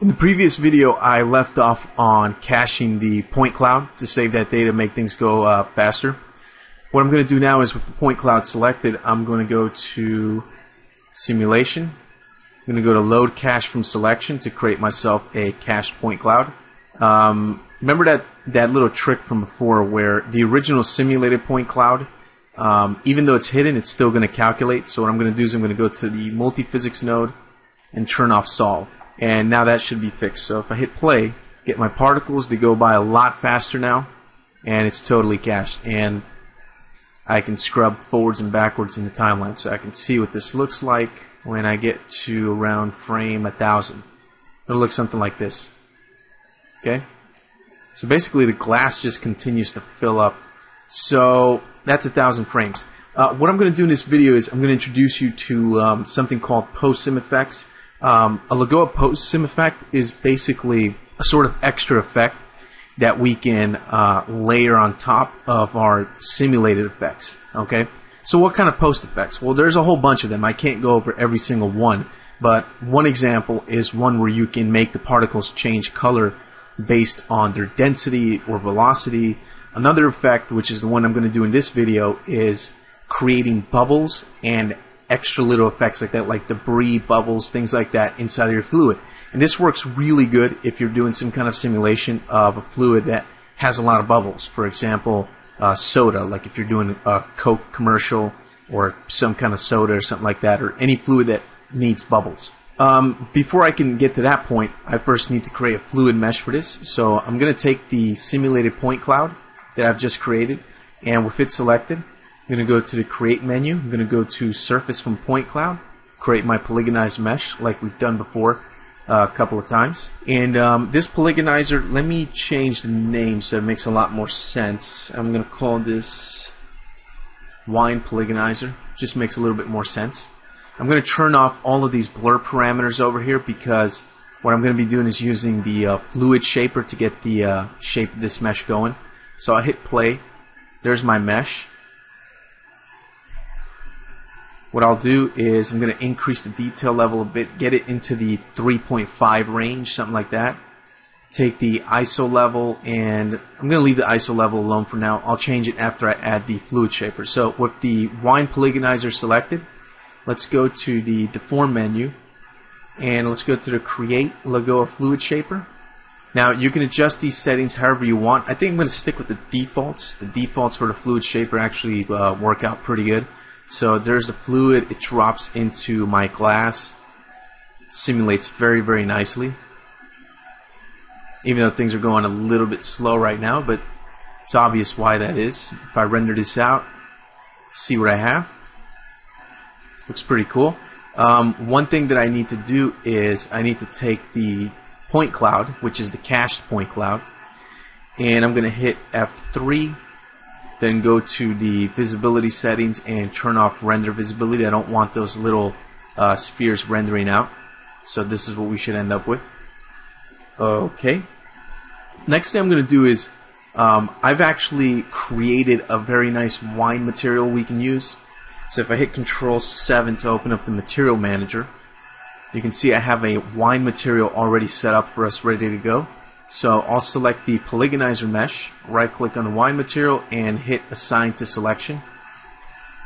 In the previous video, I left off on caching the point cloud to save that data, make things go uh, faster. What I'm going to do now is with the point cloud selected, I'm going to go to simulation. I'm going to go to load cache from selection to create myself a cached point cloud. Um, remember that, that little trick from before where the original simulated point cloud, um, even though it's hidden, it's still going to calculate. So what I'm going to do is I'm going to go to the multiphysics node and turn off solve and now that should be fixed. So if I hit play, get my particles, they go by a lot faster now, and it's totally cached. And I can scrub forwards and backwards in the timeline, so I can see what this looks like when I get to around frame 1000. It'll look something like this. Okay? So basically the glass just continues to fill up. So that's a thousand frames. Uh, what I'm going to do in this video is I'm going to introduce you to um, something called post-sim effects. Um, a Lagoa post sim effect is basically a sort of extra effect that we can uh, layer on top of our simulated effects. Okay, so what kind of post effects? Well, there's a whole bunch of them. I can't go over every single one, but one example is one where you can make the particles change color based on their density or velocity. Another effect, which is the one I'm going to do in this video, is creating bubbles and extra little effects like that, like debris, bubbles, things like that inside of your fluid. And this works really good if you're doing some kind of simulation of a fluid that has a lot of bubbles. For example, uh, soda, like if you're doing a Coke commercial or some kind of soda or something like that, or any fluid that needs bubbles. Um, before I can get to that point, I first need to create a fluid mesh for this. So I'm going to take the simulated point cloud that I've just created, and with it selected, I'm going to go to the create menu. I'm going to go to surface from point cloud, create my polygonized mesh like we've done before uh, a couple of times. And um, this polygonizer, let me change the name so it makes a lot more sense. I'm going to call this wine polygonizer. Just makes a little bit more sense. I'm going to turn off all of these blur parameters over here because what I'm going to be doing is using the uh, fluid shaper to get the uh, shape of this mesh going. So I hit play. There's my mesh what I'll do is I'm going to increase the detail level a bit, get it into the 3.5 range, something like that. Take the ISO level and I'm going to leave the ISO level alone for now. I'll change it after I add the fluid shaper. So with the wine polygonizer selected, let's go to the deform menu and let's go to the create Lagoa fluid shaper. Now you can adjust these settings however you want. I think I'm going to stick with the defaults. The defaults for the fluid shaper actually uh, work out pretty good. So there's the fluid, it drops into my glass, simulates very, very nicely. Even though things are going a little bit slow right now, but it's obvious why that is. If I render this out, see what I have. Looks pretty cool. Um, one thing that I need to do is I need to take the point cloud, which is the cached point cloud, and I'm going to hit F3 then go to the visibility settings and turn off render visibility. I don't want those little uh, spheres rendering out. So this is what we should end up with. Okay. Next thing I'm going to do is um, I've actually created a very nice wine material we can use. So if I hit Control 7 to open up the material manager, you can see I have a wine material already set up for us ready to go. So I'll select the polygonizer mesh, right click on the wine material and hit assign to selection.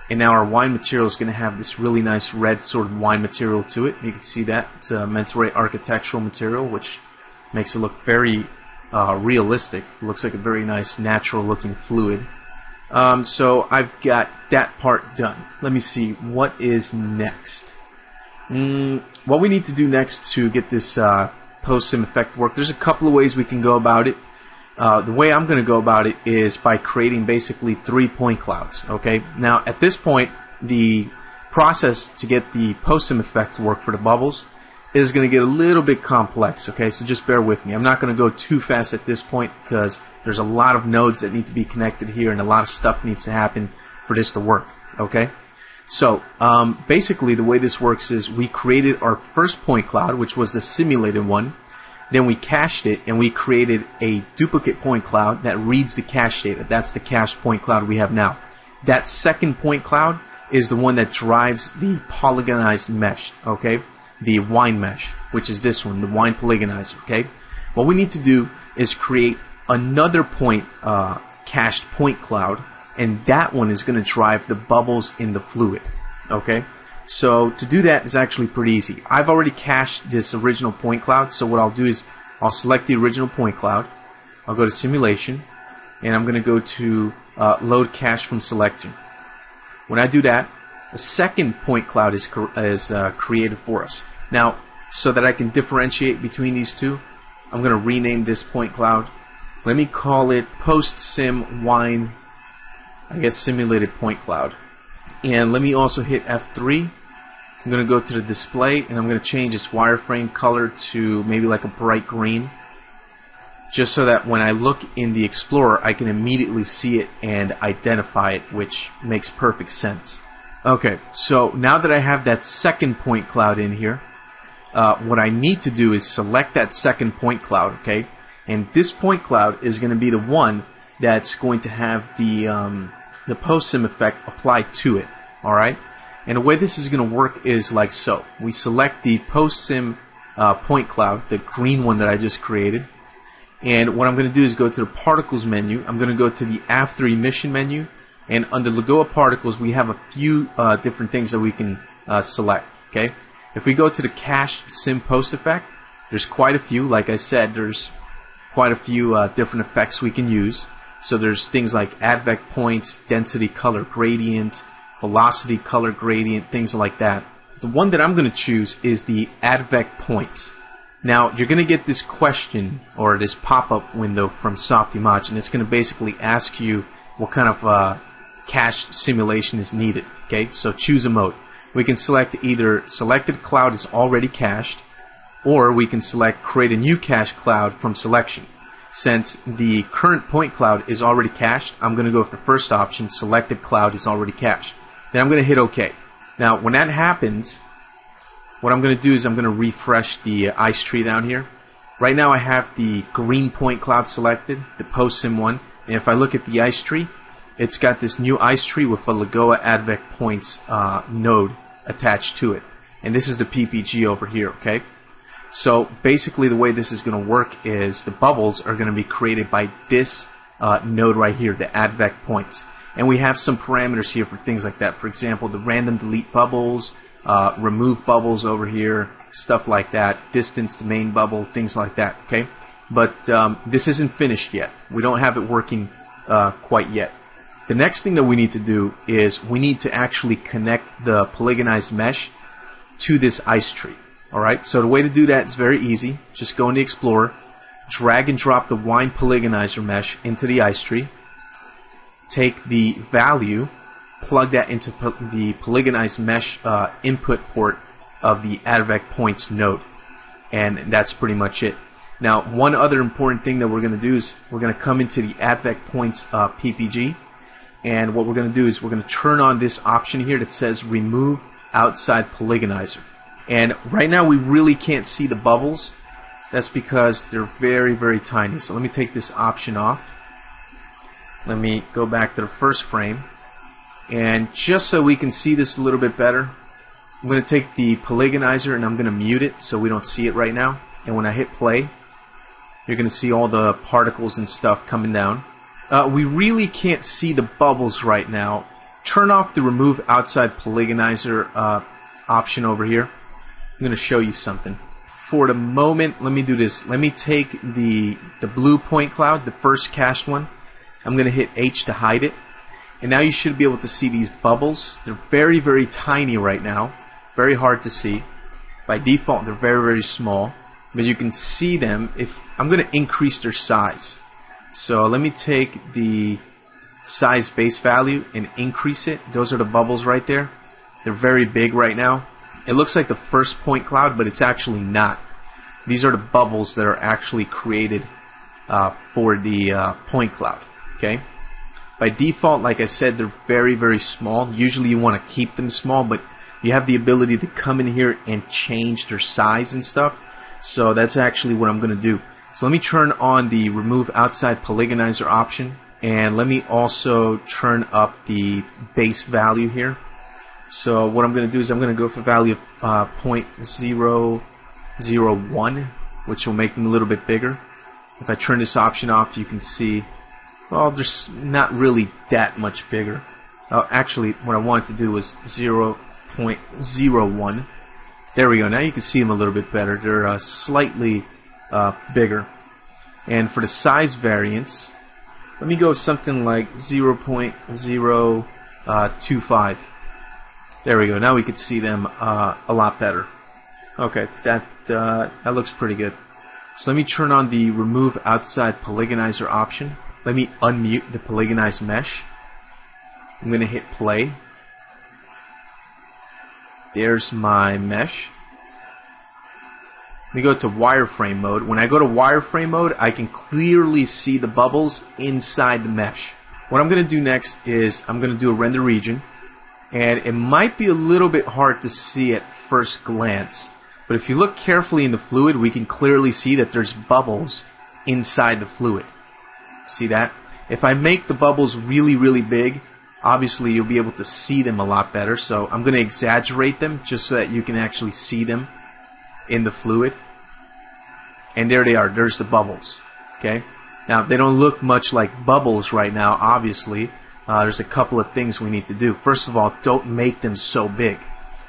And now our wine material is going to have this really nice red sort of wine material to it. You can see that. It's a Mentor architectural material which makes it look very uh, realistic. It looks like a very nice natural looking fluid. Um, so I've got that part done. Let me see what is next. Mm, what we need to do next to get this uh, post-sim effect work. There's a couple of ways we can go about it. Uh, the way I'm going to go about it is by creating basically three point clouds. Okay. Now at this point, the process to get the post-sim effect to work for the bubbles is going to get a little bit complex. Okay. So just bear with me. I'm not going to go too fast at this point because there's a lot of nodes that need to be connected here and a lot of stuff needs to happen for this to work. Okay. So um, basically, the way this works is we created our first point cloud, which was the simulated one. Then we cached it, and we created a duplicate point cloud that reads the cache data. That's the cached point cloud we have now. That second point cloud is the one that drives the polygonized mesh. Okay, the wine mesh, which is this one, the wine polygonizer. Okay, what we need to do is create another point uh, cached point cloud, and that one is going to drive the bubbles in the fluid. Okay, so to do that is actually pretty easy. I've already cached this original point cloud, so what I'll do is I'll select the original point cloud. I'll go to simulation, and I'm going to go to uh, load cache from selector. When I do that, a second point cloud is, is uh, created for us. Now, so that I can differentiate between these two, I'm going to rename this point cloud. Let me call it post sim wine, I guess simulated point cloud. And let me also hit F3. I'm going to go to the display and I'm going to change its wireframe color to maybe like a bright green just so that when I look in the Explorer I can immediately see it and identify it which makes perfect sense. Okay, so now that I have that second point cloud in here, uh, what I need to do is select that second point cloud, okay? And this point cloud is going to be the one that's going to have the um, the post sim effect applied to it. All right. And the way this is going to work is like so. We select the post sim uh, point cloud, the green one that I just created. And what I'm going to do is go to the particles menu. I'm going to go to the after emission menu. And under Lagoa particles, we have a few uh, different things that we can uh, select. Okay. If we go to the cached sim post effect, there's quite a few. Like I said, there's quite a few uh, different effects we can use. So there's things like advect points, density color gradient, velocity color gradient, things like that. The one that I'm going to choose is the advect points. Now you're going to get this question or this pop-up window from Softimage, and it's going to basically ask you what kind of uh, cache simulation is needed. Okay, so choose a mode. We can select either selected cloud is already cached, or we can select create a new cache cloud from selection since the current point cloud is already cached, I'm going to go with the first option, selected cloud is already cached. Then I'm going to hit OK. Now, when that happens, what I'm going to do is I'm going to refresh the ice tree down here. Right now I have the green point cloud selected, the PostSim one, and if I look at the ice tree, it's got this new ice tree with a Lagoa Advect points uh, node attached to it. And this is the PPG over here, okay? So basically the way this is going to work is the bubbles are going to be created by this uh, node right here, the advect points. And we have some parameters here for things like that. For example, the random delete bubbles, uh, remove bubbles over here, stuff like that, distance to main bubble, things like that, okay? But um, this isn't finished yet. We don't have it working uh, quite yet. The next thing that we need to do is we need to actually connect the polygonized mesh to this ice tree. Alright, so the way to do that is very easy. Just go into Explorer, drag and drop the wine polygonizer mesh into the ice tree, take the value, plug that into po the polygonized mesh uh, input port of the Advect points node. And that's pretty much it. Now, one other important thing that we're going to do is we're going to come into the Advect points uh, PPG, and what we're going to do is we're going to turn on this option here that says remove outside polygonizer. And right now we really can't see the bubbles. That's because they're very, very tiny. So let me take this option off. Let me go back to the first frame. And just so we can see this a little bit better, I'm going to take the polygonizer and I'm going to mute it so we don't see it right now. And when I hit play, you're going to see all the particles and stuff coming down. Uh, we really can't see the bubbles right now. Turn off the remove outside polygonizer uh, option over here. I'm going to show you something. For the moment, let me do this. Let me take the, the blue point cloud, the first cached one. I'm going to hit H to hide it. And now you should be able to see these bubbles. They're very, very tiny right now. Very hard to see. By default, they're very, very small. But you can see them if I'm going to increase their size. So let me take the size base value and increase it. Those are the bubbles right there. They're very big right now. It looks like the first point cloud, but it's actually not. These are the bubbles that are actually created uh, for the uh, point cloud. Okay. By default, like I said, they're very, very small. Usually you want to keep them small, but you have the ability to come in here and change their size and stuff. So that's actually what I'm going to do. So let me turn on the remove outside polygonizer option and let me also turn up the base value here So what I'm going to do is I'm going to go for value of uh, 0.001, which will make them a little bit bigger. If I turn this option off, you can see, well, there's not really that much bigger. Uh, actually, what I wanted to do was 0.01. There we go. Now you can see them a little bit better. They're uh, slightly uh, bigger. And for the size variance, let me go something like 0.025. There we go. Now we can see them uh, a lot better. Okay, that uh, that looks pretty good. So let me turn on the remove outside polygonizer option. Let me unmute the polygonized mesh. I'm going to hit play. There's my mesh. Let me go to wireframe mode. When I go to wireframe mode, I can clearly see the bubbles inside the mesh. What I'm going to do next is I'm going to do a render region. And it might be a little bit hard to see at first glance. But if you look carefully in the fluid, we can clearly see that there's bubbles inside the fluid. See that? If I make the bubbles really, really big, obviously you'll be able to see them a lot better. So I'm going to exaggerate them just so that you can actually see them in the fluid. And there they are. There's the bubbles. Okay. Now they don't look much like bubbles right now. Obviously, uh, there's a couple of things we need to do. First of all, don't make them so big.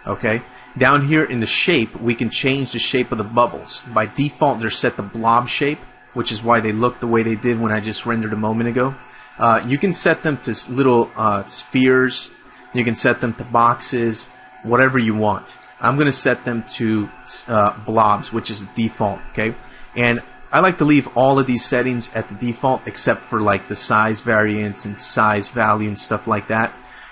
Okay. Down here in the shape, we can change the shape of the bubbles. By default, they're set to blob shape, which is why they look the way they did when I just rendered a moment ago. Uh, you can set them to little uh, spheres. You can set them to boxes, whatever you want. I'm going to set them to uh, blobs, which is the default. Okay, and I like to leave all of these settings at the default, except for like the size variance and size value and stuff like that.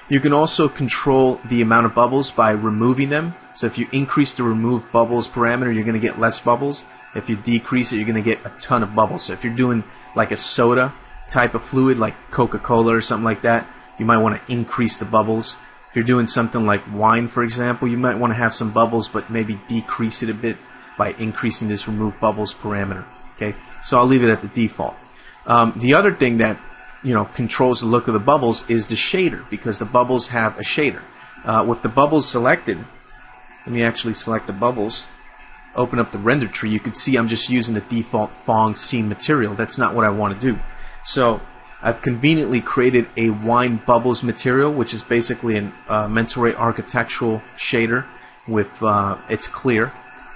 You can also control the amount of bubbles by removing them. So if you increase the remove bubbles parameter, you're going to get less bubbles. If you decrease it, you're going to get a ton of bubbles. So if you're doing like a soda type of fluid, like Coca-Cola or something like that, you might want to increase the bubbles. If you're doing something like wine, for example, you might want to have some bubbles, but maybe decrease it a bit by increasing this remove bubbles parameter. Okay, so I'll leave it at the default. Um, the other thing that you know controls the look of the bubbles is the shader because the bubbles have a shader. Uh, with the bubbles selected, let me actually select the bubbles. Open up the render tree. You can see I'm just using the default Phong scene material. That's not what I want to do. So I've conveniently created a wine bubbles material, which is basically a uh, ray architectural shader with uh, it's clear.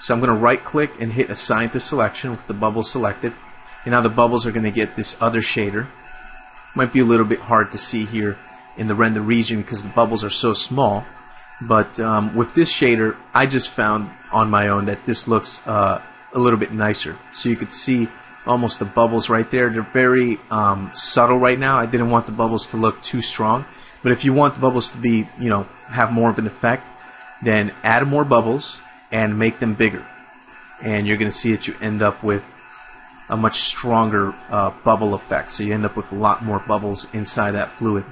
So I'm going to right click and hit assign to selection with the bubbles selected. And now the bubbles are going to get this other shader. Might be a little bit hard to see here in the render region because the bubbles are so small. But um, with this shader, I just found on my own that this looks uh, a little bit nicer. So you could see almost the bubbles right there. They're very um, subtle right now. I didn't want the bubbles to look too strong. But if you want the bubbles to be, you know, have more of an effect, then add more bubbles and make them bigger. And you're going to see that you end up with a much stronger uh, bubble effect. So you end up with a lot more bubbles inside that fluid.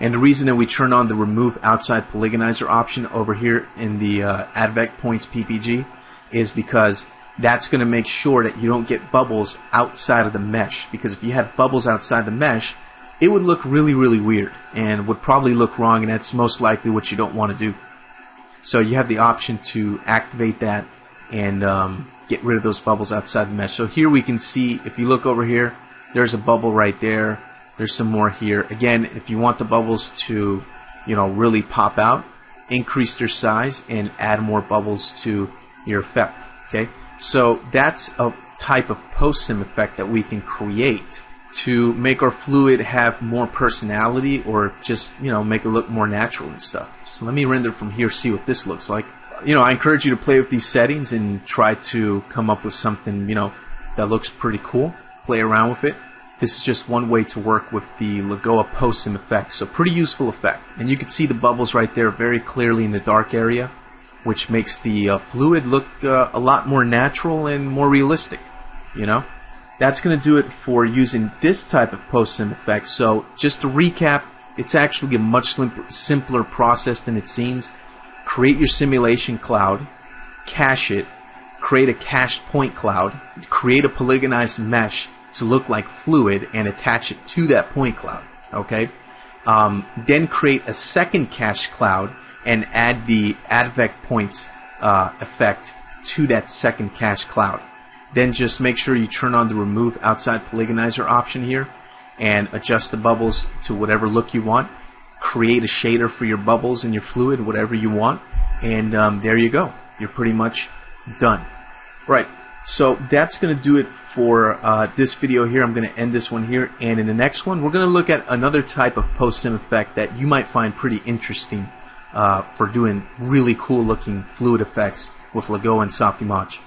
And the reason that we turn on the remove outside polygonizer option over here in the uh, advect points PPG is because that's going to make sure that you don't get bubbles outside of the mesh. Because if you had bubbles outside the mesh, it would look really, really weird and would probably look wrong, and that's most likely what you don't want to do. So you have the option to activate that and um, get rid of those bubbles outside the mesh. So here we can see, if you look over here, there's a bubble right there. There's some more here. Again, if you want the bubbles to, you know, really pop out, increase their size and add more bubbles to your effect. Okay. So that's a type of post-sim effect that we can create to make our fluid have more personality or just, you know, make it look more natural and stuff. So let me render from here, see what this looks like. You know, I encourage you to play with these settings and try to come up with something, you know, that looks pretty cool. Play around with it. This is just one way to work with the Lagoa post-sim effect. So pretty useful effect. And you can see the bubbles right there very clearly in the dark area which makes the uh, fluid look uh, a lot more natural and more realistic. You know, that's going to do it for using this type of post-sim effect. So just to recap, it's actually a much simpler process than it seems. Create your simulation cloud, cache it, create a cached point cloud, create a polygonized mesh to look like fluid, and attach it to that point cloud. Okay. Um, then create a second cache cloud and add the Advect points uh, effect to that second cache cloud. Then just make sure you turn on the remove outside polygonizer option here and adjust the bubbles to whatever look you want. Create a shader for your bubbles and your fluid, whatever you want, and um, there you go. You're pretty much done. Right. So that's going to do it for uh, this video here. I'm going to end this one here, and in the next one, we're going to look at another type of post-sim effect that you might find pretty interesting uh, for doing really cool looking fluid effects with Lagoa and Softimage.